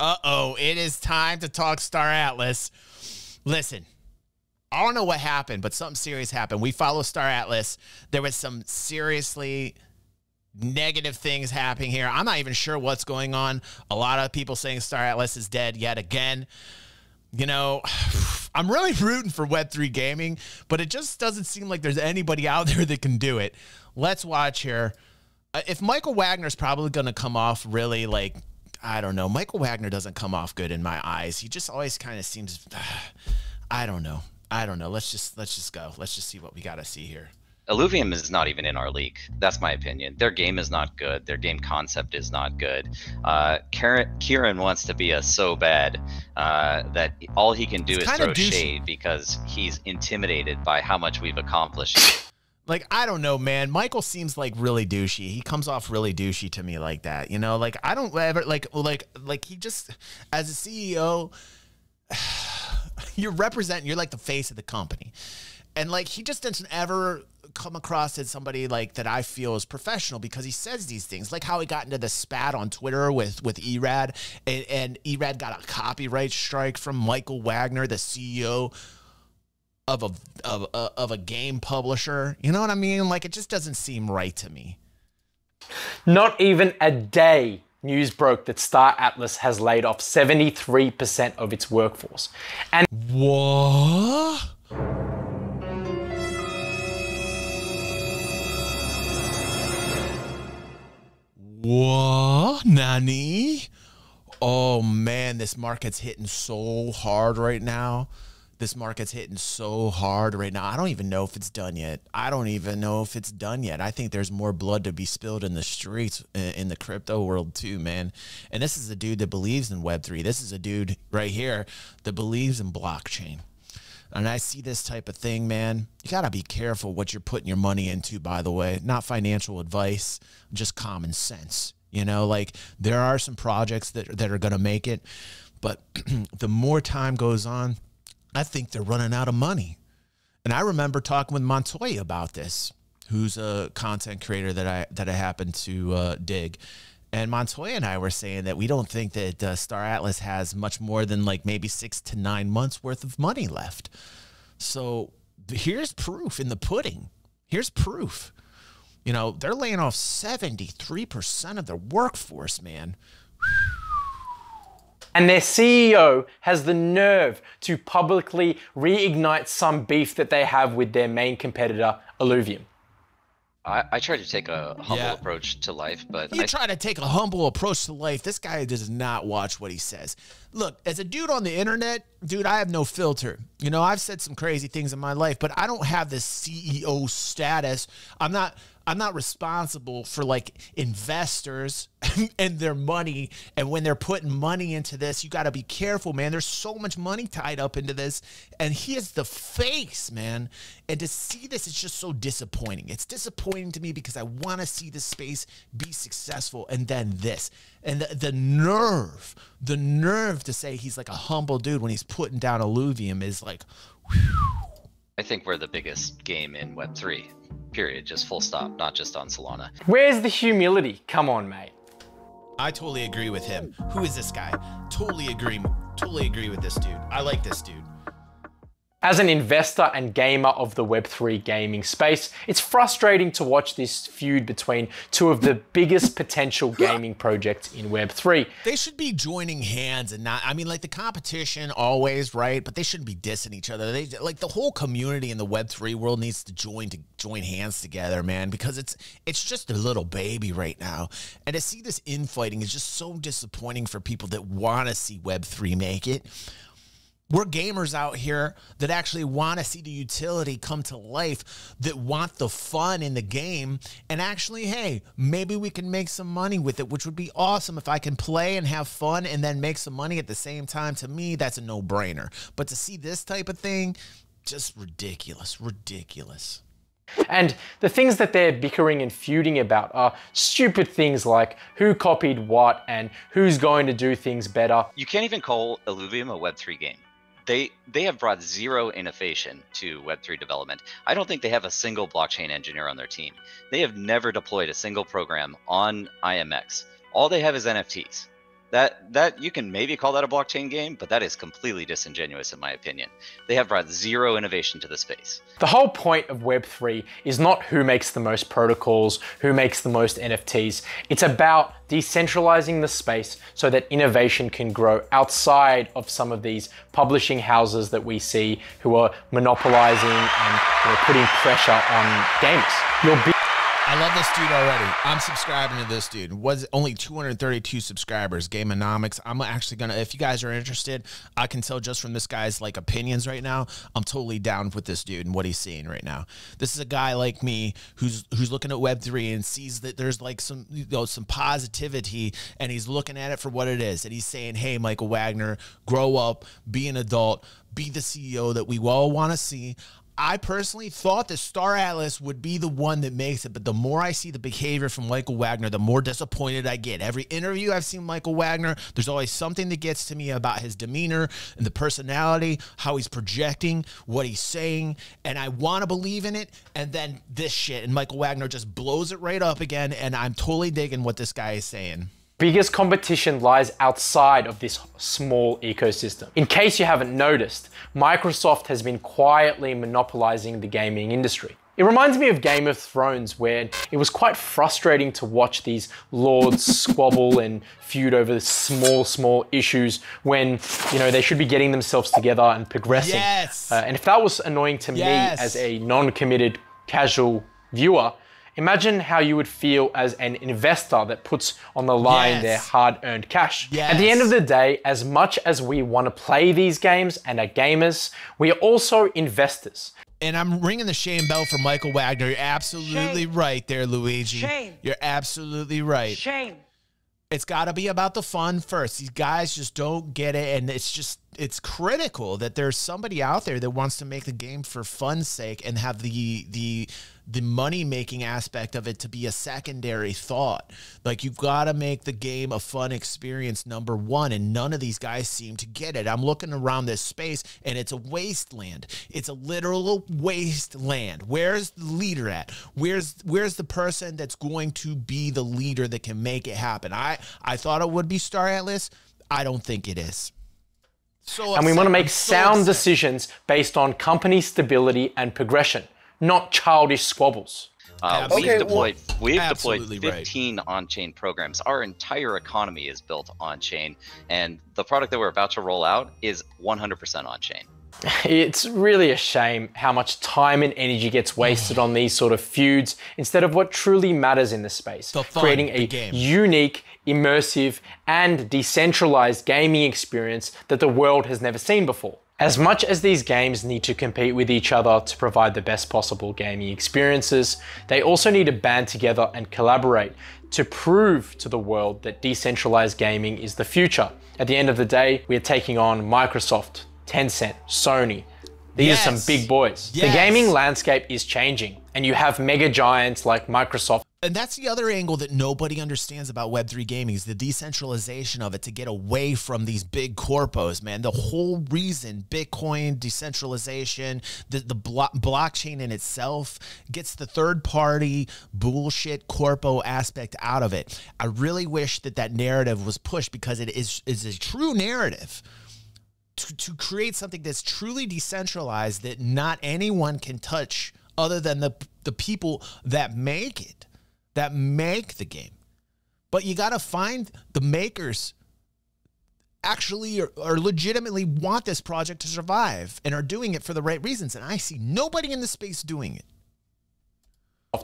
Uh oh, it is time to talk Star Atlas. Listen, I don't know what happened, but something serious happened. We follow Star Atlas. There was some seriously negative things happening here. I'm not even sure what's going on. A lot of people saying Star Atlas is dead yet again. You know, I'm really rooting for Web3 gaming, but it just doesn't seem like there's anybody out there that can do it. Let's watch here. Uh, if Michael Wagner's probably going to come off really like I don't know. Michael Wagner doesn't come off good in my eyes. He just always kind of seems I don't know. I don't know. Let's just let's just go. Let's just see what we got to see here. Illuvium is not even in our league. That's my opinion. Their game is not good. Their game concept is not good. Uh, Kieran, Kieran wants to be us so bad uh, that all he can do it's is throw shade because he's intimidated by how much we've accomplished. Like I don't know, man. Michael seems like really douchey. He comes off really douchey to me like that. You know, like I don't ever like like like he just as a CEO, you're representing. You're like the face of the company, and like he just doesn't ever come across as somebody like that I feel is professional because he says these things, like how he got into the spat on Twitter with with Erad, and, and Erad got a copyright strike from Michael Wagner, the CEO of a of a, of a game publisher. You know what I mean? Like it just doesn't seem right to me. Not even a day news broke that Star Atlas has laid off 73% of its workforce. And what? What? Nani? Oh man, this market's hitting so hard right now. This market's hitting so hard right now. I don't even know if it's done yet. I don't even know if it's done yet. I think there's more blood to be spilled in the streets in the crypto world too, man. And this is a dude that believes in Web3. This is a dude right here that believes in blockchain and I see this type of thing, man, you got to be careful what you're putting your money into, by the way. Not financial advice, just common sense. You know, like there are some projects that, that are going to make it, but the more time goes on, I think they're running out of money. And I remember talking with Montoya about this, who's a content creator that I that I happen to uh, dig. And Montoya and I were saying that we don't think that uh, Star Atlas has much more than like maybe six to nine months worth of money left. So here's proof in the pudding. Here's proof. You know, they're laying off 73% of their workforce, man. And their CEO has the nerve to publicly reignite some beef that they have with their main competitor, Illuvium. I, I try to take a humble yeah. approach to life, but you I, try to take a humble approach to life. This guy does not watch what he says. Look, as a dude on the internet, dude, I have no filter. You know, I've said some crazy things in my life, but I don't have this CEO status. I'm not I'm not responsible for like investors and their money. And when they're putting money into this, you got to be careful, man. There's so much money tied up into this. And he is the face, man. And to see this is just so disappointing. It's disappointing to me because I want to see this space be successful. And then this. And the, the nerve, the nerve to say he's like a humble dude when he's putting down Illuvium is like, whew. I think we're the biggest game in Web3 period, just full stop, not just on Solana. Where's the humility? Come on, mate. I totally agree with him. Who is this guy? Totally agree. Totally agree with this dude. I like this dude. As an investor and gamer of the Web3 gaming space, it's frustrating to watch this feud between two of the biggest potential gaming projects in Web3. They should be joining hands and not, I mean, like the competition always, right? But they shouldn't be dissing each other. They like the whole community in the Web3 world needs to join to join hands together, man, because it's it's just a little baby right now. And to see this infighting is just so disappointing for people that want to see Web3 make it. We're gamers out here that actually want to see the utility come to life, that want the fun in the game. And actually, hey, maybe we can make some money with it, which would be awesome if I can play and have fun and then make some money at the same time. To me, that's a no brainer. But to see this type of thing, just ridiculous, ridiculous. And the things that they're bickering and feuding about are stupid things like who copied what and who's going to do things better. You can't even call Illuvium a Web3 game they they have brought zero innovation to web3 development. I don't think they have a single blockchain engineer on their team. They have never deployed a single program on imx all they have is nfts that that you can maybe call that a blockchain game, but that is completely disingenuous in my opinion. They have brought zero innovation to the space. The whole point of Web3 is not who makes the most protocols, who makes the most NFTs. It's about decentralizing the space so that innovation can grow outside of some of these publishing houses that we see who are monopolizing and you know, putting pressure on gamers. You'll be I love this dude already. I'm subscribing to this dude. Was only 232 subscribers. Gameonomics. I'm actually gonna. If you guys are interested, I can tell just from this guy's like opinions right now. I'm totally down with this dude and what he's seeing right now. This is a guy like me who's who's looking at Web three and sees that there's like some you know some positivity, and he's looking at it for what it is, and he's saying, "Hey, Michael Wagner, grow up, be an adult." Be the CEO that we all want to see. I personally thought that Star Atlas would be the one that makes it, but the more I see the behavior from Michael Wagner, the more disappointed I get. Every interview I've seen Michael Wagner, there's always something that gets to me about his demeanor and the personality, how he's projecting, what he's saying, and I want to believe in it. And then this shit, and Michael Wagner just blows it right up again, and I'm totally digging what this guy is saying biggest competition lies outside of this small ecosystem. In case you haven't noticed, Microsoft has been quietly monopolizing the gaming industry. It reminds me of Game of Thrones, where it was quite frustrating to watch these lords squabble and feud over small, small issues when you know they should be getting themselves together and progressing. Yes. Uh, and if that was annoying to yes. me as a non-committed casual viewer, Imagine how you would feel as an investor that puts on the line yes. their hard earned cash. Yes. At the end of the day, as much as we want to play these games and are gamers, we are also investors. And I'm ringing the shame bell for Michael Wagner. You're absolutely shame. right there, Luigi. Shame. You're absolutely right. Shame. It's got to be about the fun first. These guys just don't get it, and it's just it's critical that there's somebody out there that wants to make the game for fun's sake and have the the the money making aspect of it to be a secondary thought. Like you've got to make the game a fun experience number 1 and none of these guys seem to get it. I'm looking around this space and it's a wasteland. It's a literal wasteland. Where's the leader at? Where's where's the person that's going to be the leader that can make it happen? I I thought it would be Star Atlas. I don't think it is. So and we want to make sound decisions based on company stability and progression not childish squabbles. Uh, we've okay, deployed well, we've deployed 15 right. on-chain programs. Our entire economy is built on-chain, and the product that we're about to roll out is 100% on-chain. It's really a shame how much time and energy gets wasted on these sort of feuds instead of what truly matters in the space, the fun, creating a unique, immersive, and decentralized gaming experience that the world has never seen before. As much as these games need to compete with each other to provide the best possible gaming experiences, they also need to band together and collaborate to prove to the world that decentralized gaming is the future. At the end of the day, we are taking on Microsoft, Tencent, Sony. These yes. are some big boys. Yes. The gaming landscape is changing, and you have mega giants like Microsoft and that's the other angle that nobody understands about Web3 gaming is the decentralization of it to get away from these big corpos, man. The whole reason Bitcoin decentralization, the, the blo blockchain in itself gets the third party bullshit corpo aspect out of it. I really wish that that narrative was pushed because it is, is a true narrative. To, to create something that's truly decentralized that not anyone can touch other than the the people that make it that make the game. But you got to find the makers actually or, or, legitimately want this project to survive and are doing it for the right reasons. And I see nobody in the space doing it.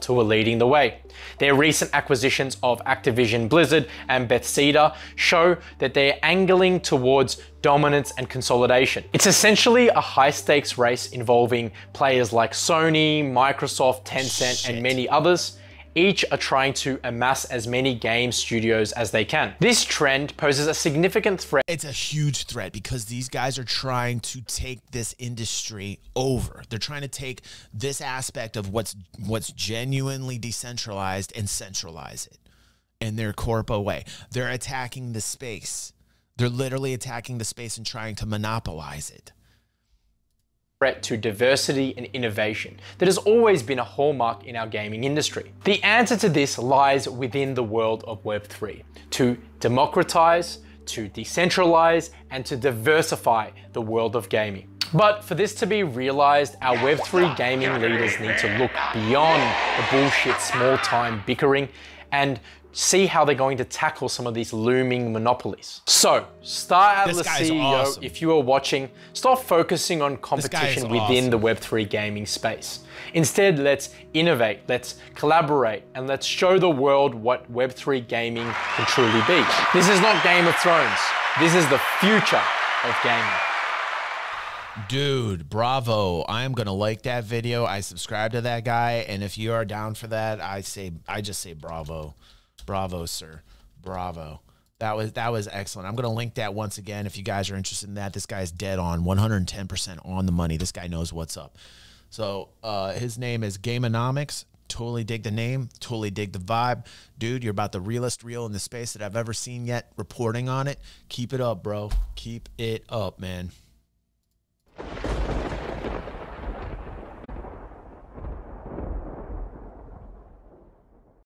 Who are leading the way. Their recent acquisitions of Activision Blizzard and Bethesda show that they're angling towards dominance and consolidation. It's essentially a high stakes race involving players like Sony, Microsoft, Tencent, Shit. and many others each are trying to amass as many game studios as they can. This trend poses a significant threat. It's a huge threat because these guys are trying to take this industry over. They're trying to take this aspect of what's what's genuinely decentralized and centralize it in their corpo way. They're attacking the space. They're literally attacking the space and trying to monopolize it threat to diversity and innovation that has always been a hallmark in our gaming industry. The answer to this lies within the world of Web3 to democratize, to decentralize and to diversify the world of gaming. But for this to be realized, our Web3 gaming leaders need to look beyond the bullshit small time bickering and see how they're going to tackle some of these looming monopolies. So, Star Atlas CEO, awesome. if you are watching, stop focusing on competition within awesome. the Web3 gaming space. Instead, let's innovate, let's collaborate, and let's show the world what Web3 gaming can truly be. This is not Game of Thrones. This is the future of gaming. Dude, bravo. I am going to like that video. I subscribe to that guy. And if you are down for that, I say, I just say bravo. Bravo, sir. Bravo. That was that was excellent. I'm going to link that once again if you guys are interested in that. This guy's dead on 110% on the money. This guy knows what's up. So uh, his name is Gameonomics. Totally dig the name. Totally dig the vibe. Dude, you're about the realest real in the space that I've ever seen yet reporting on it. Keep it up, bro. Keep it up, man.